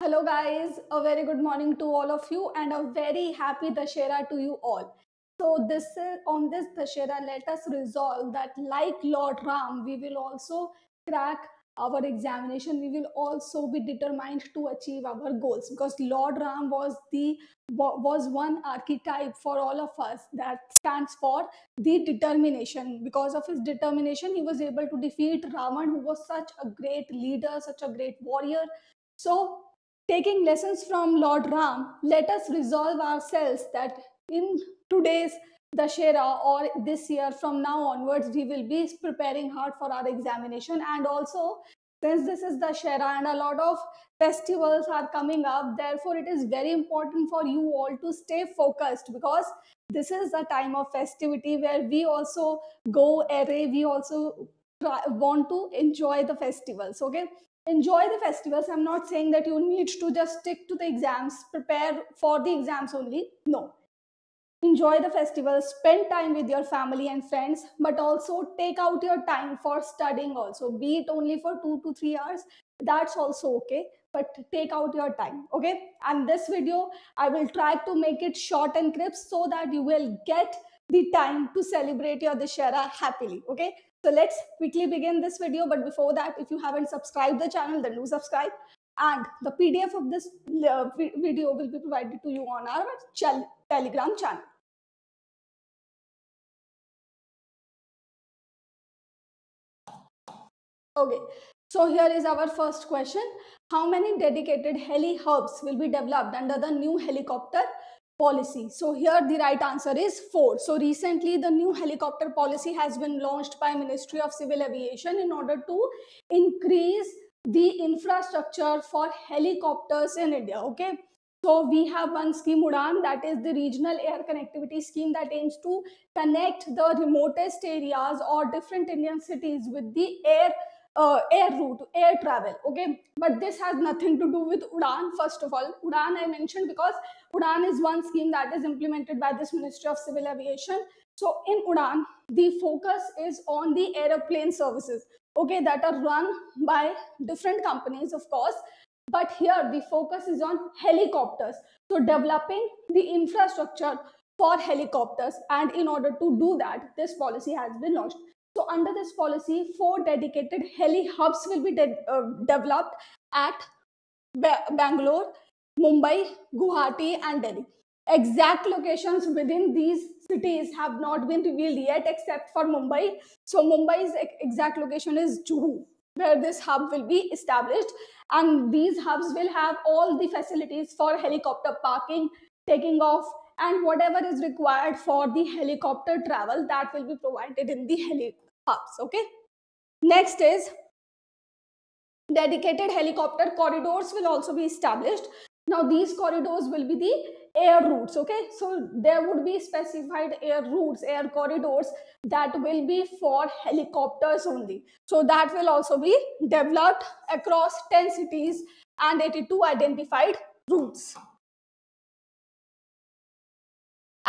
Hello, guys. A very good morning to all of you, and a very happy Dashera to you all. So, this is on this Dashera, let us resolve that, like Lord Ram, we will also crack our examination. We will also be determined to achieve our goals because Lord Ram was the was one archetype for all of us that stands for the determination. Because of his determination, he was able to defeat Ravan, who was such a great leader, such a great warrior. So Taking lessons from Lord Ram, let us resolve ourselves that in today's Dashera or this year from now onwards, we will be preparing hard for our examination. And also, since this is Dashera and a lot of festivals are coming up, therefore, it is very important for you all to stay focused because this is a time of festivity where we also go array, we also try, want to enjoy the festivals. Okay enjoy the festivals. I'm not saying that you need to just stick to the exams prepare for the exams only. No. Enjoy the festival spend time with your family and friends but also take out your time for studying also. Be it only for 2 to 3 hours that's also okay but take out your time okay? And this video i will try to make it short and crisp so that you will get the time to celebrate your dashera happily okay so let's quickly begin this video. But before that, if you haven't subscribed the channel, then do subscribe. And the PDF of this uh, video will be provided to you on our Telegram channel. Okay, so here is our first question. How many dedicated heli hubs will be developed under the new helicopter policy. So here the right answer is 4. So recently the new helicopter policy has been launched by Ministry of Civil Aviation in order to increase the infrastructure for helicopters in India. Okay. So we have one scheme UDAN that is the regional air connectivity scheme that aims to connect the remotest areas or different Indian cities with the air uh, air route, air travel. Okay, but this has nothing to do with Udan. First of all, Udan I mentioned because Udan is one scheme that is implemented by this Ministry of Civil Aviation. So in Udan, the focus is on the aeroplane services. Okay, that are run by different companies, of course. But here the focus is on helicopters. So developing the infrastructure for helicopters. And in order to do that, this policy has been launched. So under this policy, four dedicated heli hubs will be de uh, developed at ba Bangalore, Mumbai, Guwahati and Delhi. Exact locations within these cities have not been revealed yet except for Mumbai. So Mumbai's exact location is Juhu where this hub will be established and these hubs will have all the facilities for helicopter parking, taking off and whatever is required for the helicopter travel that will be provided in the heli hubs okay? Next is dedicated helicopter corridors will also be established. Now these corridors will be the air routes okay? So there would be specified air routes air corridors that will be for helicopters only. So that will also be developed across 10 cities and 82 identified routes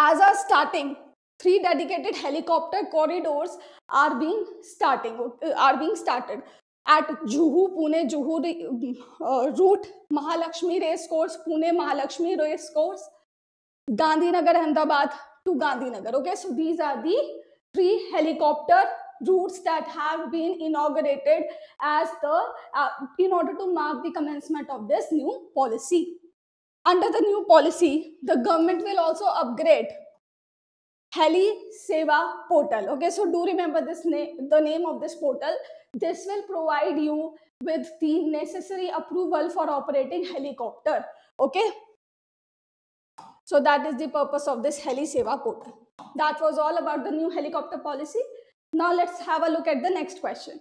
as a starting three dedicated helicopter corridors are being starting uh, are being started at Juhu Pune Juhu uh, route Mahalakshmi race course Pune Mahalakshmi race course Gandhinagar Ahmedabad to Gandhinagar okay so these are the three helicopter routes that have been inaugurated as the uh, in order to mark the commencement of this new policy under the new policy, the government will also upgrade Heli Seva portal. Okay, so do remember this name, the name of this portal. This will provide you with the necessary approval for operating helicopter. Okay, so that is the purpose of this Heli Seva portal. That was all about the new helicopter policy. Now let's have a look at the next question.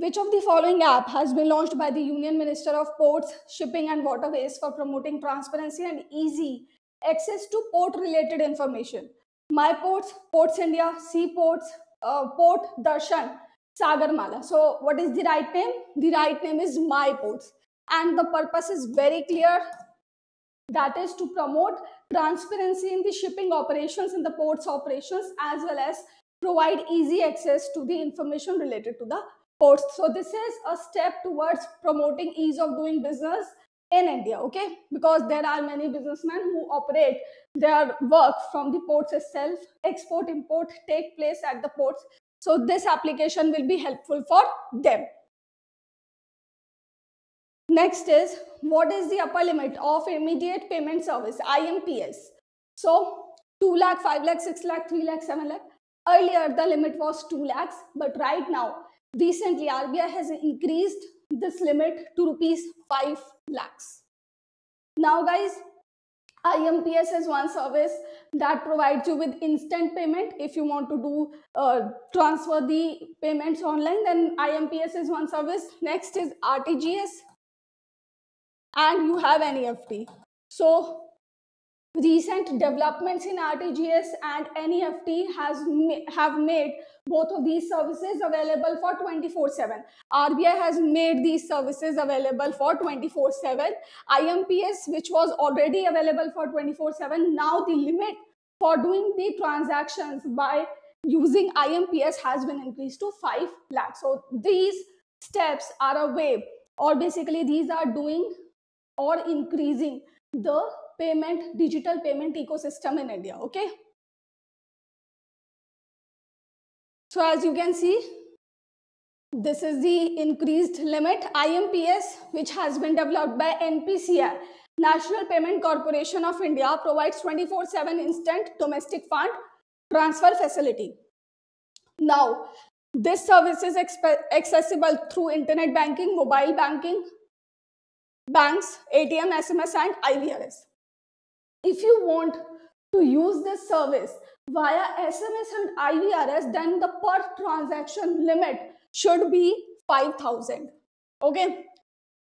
Which of the following app has been launched by the Union Minister of Ports, Shipping and Waterways for promoting transparency and easy access to port-related information? My Ports, Ports India, Seaports, uh, Port Darshan, Sagarmala. So what is the right name? The right name is My Ports. And the purpose is very clear. That is to promote transparency in the shipping operations in the ports operations as well as provide easy access to the information related to the ports. So this is a step towards promoting ease of doing business in India, okay? Because there are many businessmen who operate their work from the ports itself. Export, import take place at the ports. So this application will be helpful for them. Next is what is the upper limit of immediate payment service IMPS? So 2 lakh, 5 lakh, 6 lakh, 3 lakh, 7 lakh. Earlier the limit was 2 lakhs, but right now recently RBI has increased this limit to rupees 5 lakhs. Now guys, IMPS is one service that provides you with instant payment. If you want to do uh, transfer the payments online, then IMPS is one service. Next is RTGS and you have NEFT. So recent developments in RTGS and NEFT has have made both of these services available for 24/7. RBI has made these services available for 24/7. IMPS, which was already available for 24/7, now the limit for doing the transactions by using IMPS has been increased to 5 lakhs. So these steps are a way, or basically these are doing or increasing the payment, digital payment ecosystem in India. Okay. So as you can see, this is the increased limit IMPS, which has been developed by NPCI. National Payment Corporation of India provides 24-7 instant domestic fund transfer facility. Now, this service is accessible through internet banking, mobile banking, banks, ATM, SMS and IVRS. If you want to use this service via SMS and IVRS, then the per transaction limit should be 5000. Okay.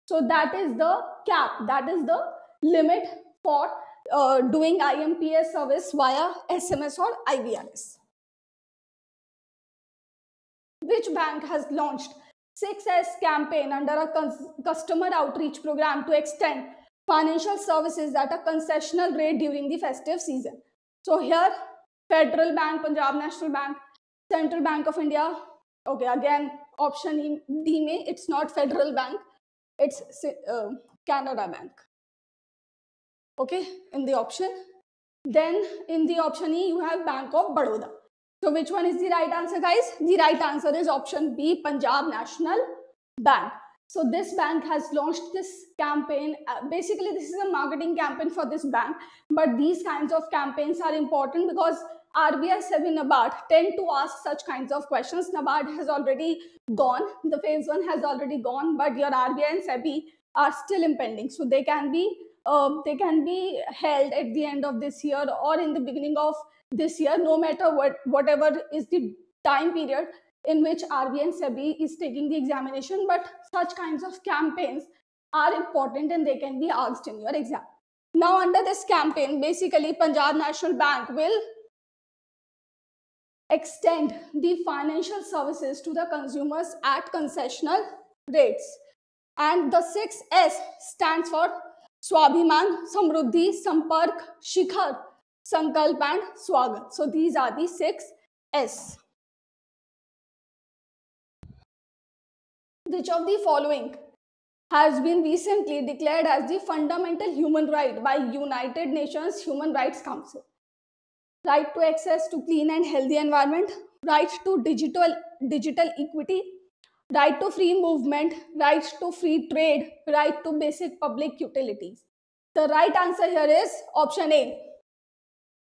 So that is the cap, that is the limit for uh, doing IMPS service via SMS or IVRS. Which bank has launched 6S campaign under a customer outreach program to extend financial services at a concessional rate during the festive season. So here, Federal Bank, Punjab National Bank, Central Bank of India. Okay, again, option D may, it's not Federal Bank, it's uh, Canara Bank. Okay, in the option. Then in the option E, you have Bank of Baroda. So which one is the right answer, guys? The right answer is option B, Punjab National Bank. So this bank has launched this campaign. Uh, basically, this is a marketing campaign for this bank. But these kinds of campaigns are important because RBI, SEBI, NABARD tend to ask such kinds of questions. NABARD has already gone. The phase one has already gone. But your RBI and SEBI are still impending. So they can be uh, they can be held at the end of this year or in the beginning of this year, no matter what whatever is the time period in which RBI and SEBI is taking the examination, but such kinds of campaigns are important and they can be asked in your exam. Now, under this campaign, basically, Punjab National Bank will extend the financial services to the consumers at concessional rates. And the 6S stands for Swabhiman, Samruddhi, Sampark, Shikhar, Sankalp and Swagat. So these are the 6 Which of the following has been recently declared as the fundamental human right by United Nations Human Rights Council? Right to access to clean and healthy environment, right to digital, digital equity, right to free movement, right to free trade, right to basic public utilities. The right answer here is option A.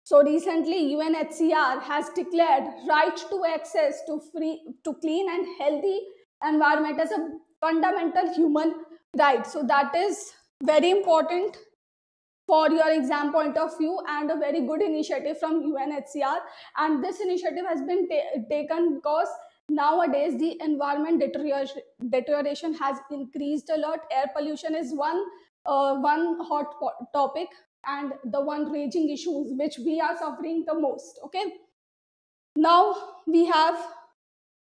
So recently UNHCR has declared right to access to free to clean and healthy environment as a fundamental human right. So that is very important for your exam point of view and a very good initiative from UNHCR. And this initiative has been ta taken because nowadays the environment deterioration, has increased a lot. Air pollution is one uh, one hot topic and the one raging issues which we are suffering the most. Okay. Now we have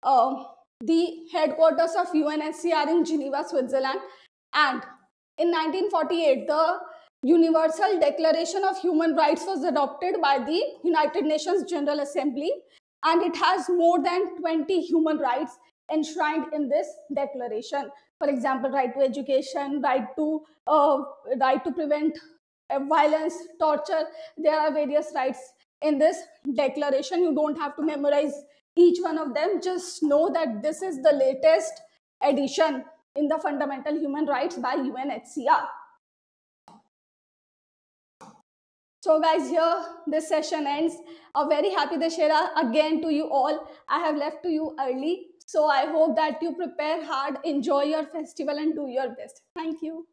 uh, the headquarters of UNHCR in Geneva, Switzerland. And in 1948, the Universal Declaration of Human Rights was adopted by the United Nations General Assembly. And it has more than 20 human rights enshrined in this declaration. for example right to education right to uh, right to prevent uh, violence torture there are various rights in this declaration you don't have to memorize each one of them just know that this is the latest edition in the fundamental human rights by unhcr so guys here this session ends a very happy dashera again to you all i have left to you early so I hope that you prepare hard, enjoy your festival and do your best. Thank you.